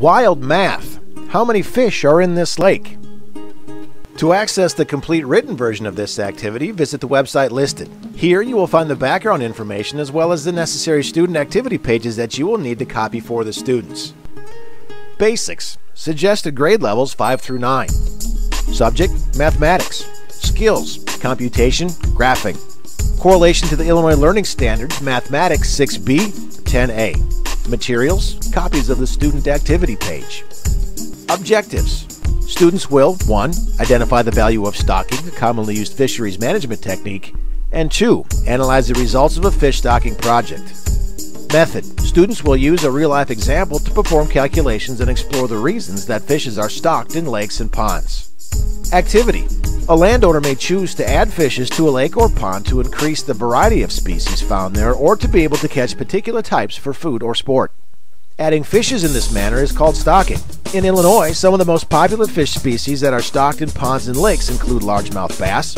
Wild math. How many fish are in this lake? To access the complete written version of this activity, visit the website listed. Here you will find the background information as well as the necessary student activity pages that you will need to copy for the students. Basics. Suggested grade levels 5 through 9. Subject Mathematics. Skills Computation, Graphing. Correlation to the Illinois Learning Standards Mathematics 6B, 10A. Materials Copies of the student activity page. Objectives Students will 1. Identify the value of stocking, a commonly used fisheries management technique, and 2. Analyze the results of a fish stocking project. Method Students will use a real life example to perform calculations and explore the reasons that fishes are stocked in lakes and ponds. Activity A landowner may choose to add fishes to a lake or pond to increase the variety of species found there or to be able to catch particular types for food or sport. Adding fishes in this manner is called stocking. In Illinois, some of the most popular fish species that are stocked in ponds and lakes include largemouth bass,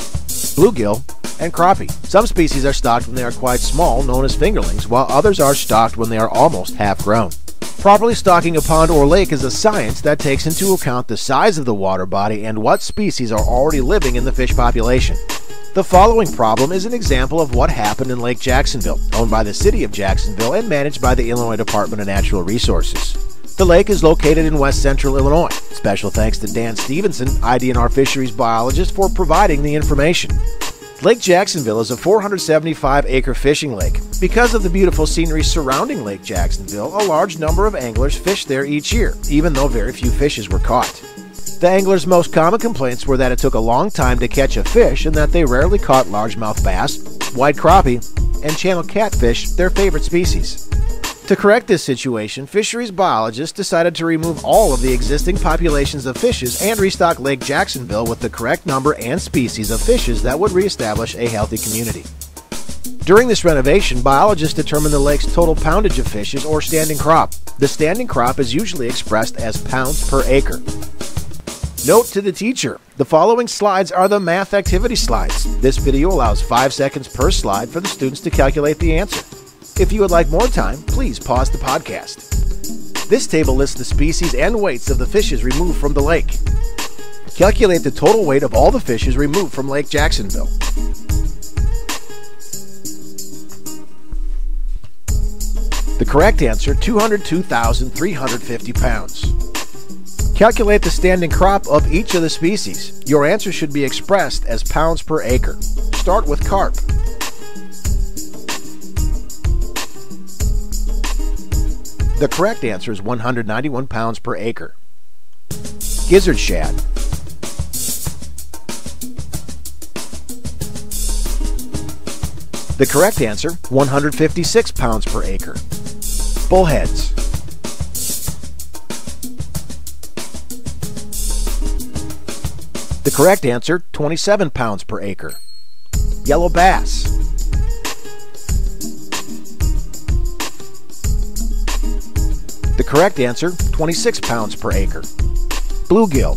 bluegill, and crappie. Some species are stocked when they are quite small, known as fingerlings, while others are stocked when they are almost half grown. Properly stocking a pond or lake is a science that takes into account the size of the water body and what species are already living in the fish population. The following problem is an example of what happened in Lake Jacksonville, owned by the City of Jacksonville and managed by the Illinois Department of Natural Resources. The lake is located in west central Illinois. Special thanks to Dan Stevenson, IDNR fisheries biologist, for providing the information. Lake Jacksonville is a 475 acre fishing lake. Because of the beautiful scenery surrounding Lake Jacksonville, a large number of anglers fish there each year, even though very few fishes were caught. The anglers' most common complaints were that it took a long time to catch a fish and that they rarely caught largemouth bass, white crappie, and channel catfish, their favorite species. To correct this situation, fisheries biologists decided to remove all of the existing populations of fishes and restock Lake Jacksonville with the correct number and species of fishes that would reestablish a healthy community. During this renovation, biologists determined the lake's total poundage of fishes or standing crop. The standing crop is usually expressed as pounds per acre. Note to the teacher, the following slides are the math activity slides. This video allows 5 seconds per slide for the students to calculate the answer. If you would like more time, please pause the podcast. This table lists the species and weights of the fishes removed from the lake. Calculate the total weight of all the fishes removed from Lake Jacksonville. The correct answer 202,350 pounds. Calculate the standing crop of each of the species. Your answer should be expressed as pounds per acre. Start with carp. The correct answer is 191 pounds per acre. Gizzard shad. The correct answer, 156 pounds per acre. Bullheads. The correct answer, 27 pounds per acre. Yellow bass. The correct answer, 26 pounds per acre. Bluegill.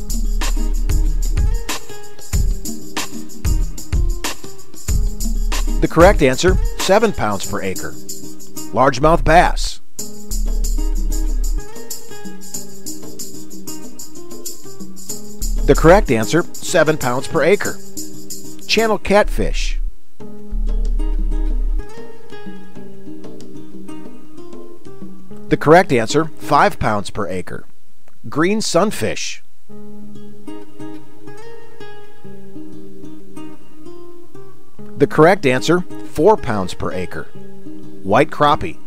The correct answer, 7 pounds per acre. Largemouth bass. The correct answer, 7 pounds per acre. Channel catfish. The correct answer, 5 pounds per acre. Green sunfish. The correct answer, 4 pounds per acre. White crappie.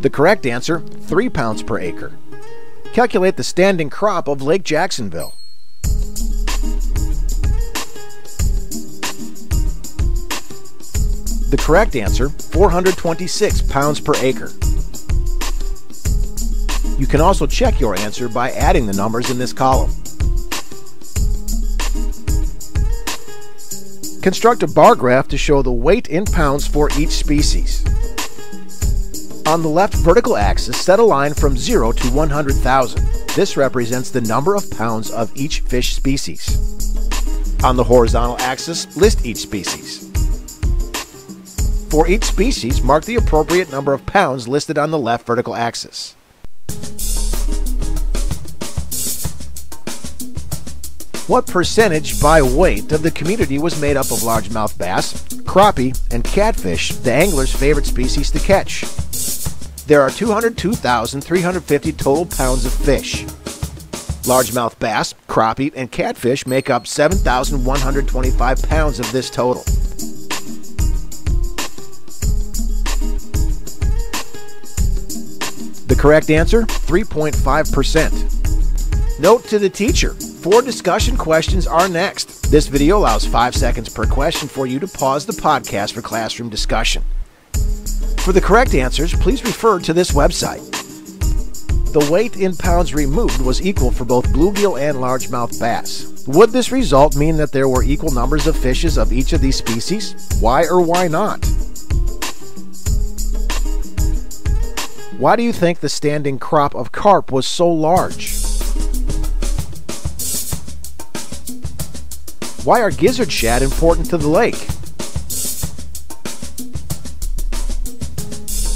The correct answer, 3 pounds per acre. Calculate the standing crop of Lake Jacksonville. The correct answer, 426 pounds per acre. You can also check your answer by adding the numbers in this column. Construct a bar graph to show the weight in pounds for each species. On the left vertical axis, set a line from 0 to 100,000. This represents the number of pounds of each fish species. On the horizontal axis, list each species. For each species, mark the appropriate number of pounds listed on the left vertical axis. What percentage by weight of the community was made up of largemouth bass, crappie, and catfish, the angler's favorite species to catch? There are 202,350 total pounds of fish. Largemouth bass, crappie, and catfish make up 7,125 pounds of this total. Correct answer 3.5%. Note to the teacher four discussion questions are next. This video allows five seconds per question for you to pause the podcast for classroom discussion. For the correct answers, please refer to this website. The weight in pounds removed was equal for both bluegill and largemouth bass. Would this result mean that there were equal numbers of fishes of each of these species? Why or why not? Why do you think the standing crop of carp was so large? Why are gizzard shad important to the lake?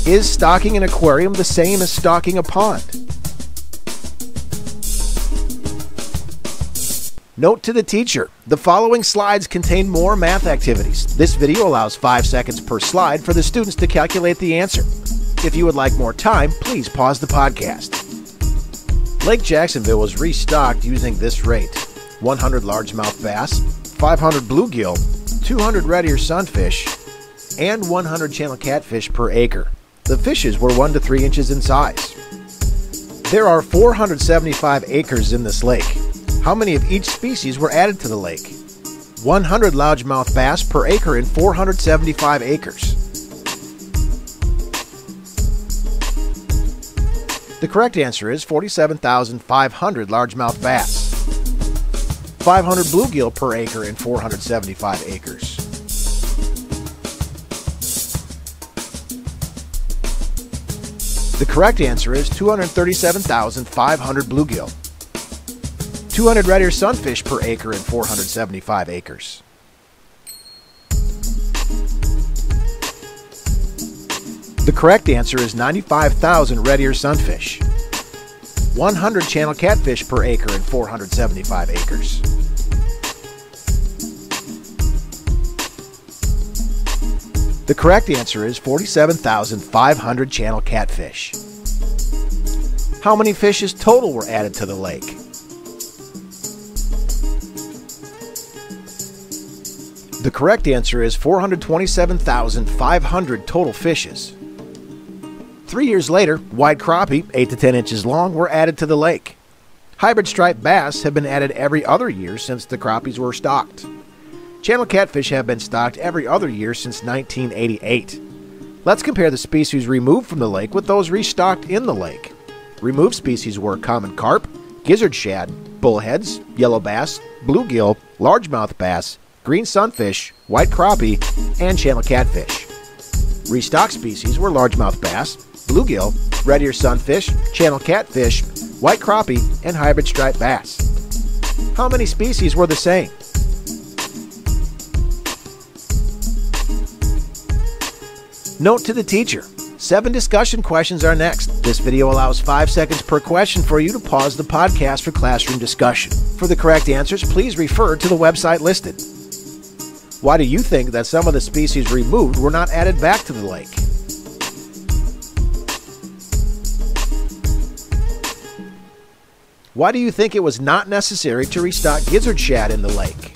Is stocking an aquarium the same as stocking a pond? Note to the teacher, the following slides contain more math activities. This video allows 5 seconds per slide for the students to calculate the answer. If you would like more time, please pause the podcast. Lake Jacksonville was restocked using this rate 100 largemouth bass, 500 bluegill, 200 red ear sunfish, and 100 channel catfish per acre. The fishes were 1 to 3 inches in size. There are 475 acres in this lake. How many of each species were added to the lake? 100 largemouth bass per acre in 475 acres. The correct answer is 47,500 largemouth bass. 500 bluegill per acre in 475 acres. The correct answer is 237,500 bluegill. 200 red ear sunfish per acre in 475 acres. The correct answer is 95,000 red ear sunfish. 100 channel catfish per acre in 475 acres. The correct answer is 47,500 channel catfish. How many fishes total were added to the lake? The correct answer is 427,500 total fishes. Three years later, white crappie, 8 to 10 inches long, were added to the lake. Hybrid striped bass have been added every other year since the crappies were stocked. Channel catfish have been stocked every other year since 1988. Let's compare the species removed from the lake with those restocked in the lake. Removed species were common carp, gizzard shad, bullheads, yellow bass, bluegill, largemouth bass, green sunfish, white crappie, and channel catfish. Restocked species were largemouth bass, bluegill, red ear sunfish, channel catfish, white crappie, and hybrid striped bass. How many species were the same? Note to the teacher. Seven discussion questions are next. This video allows five seconds per question for you to pause the podcast for classroom discussion. For the correct answers, please refer to the website listed. Why do you think that some of the species removed were not added back to the lake? Why do you think it was not necessary to restock gizzard shad in the lake?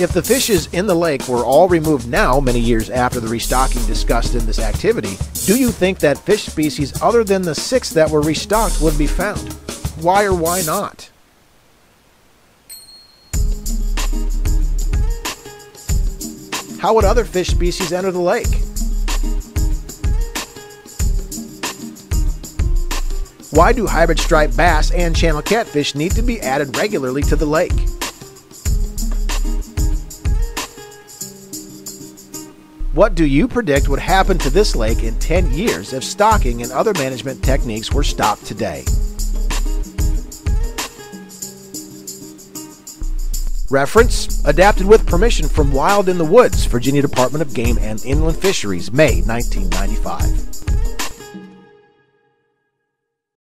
If the fishes in the lake were all removed now, many years after the restocking discussed in this activity, do you think that fish species other than the six that were restocked would be found? Why or why not? How would other fish species enter the lake? Why do hybrid striped bass and channel catfish need to be added regularly to the lake? What do you predict would happen to this lake in 10 years if stocking and other management techniques were stopped today? Reference adapted with permission from Wild in the Woods, Virginia Department of Game and Inland Fisheries, May 1995.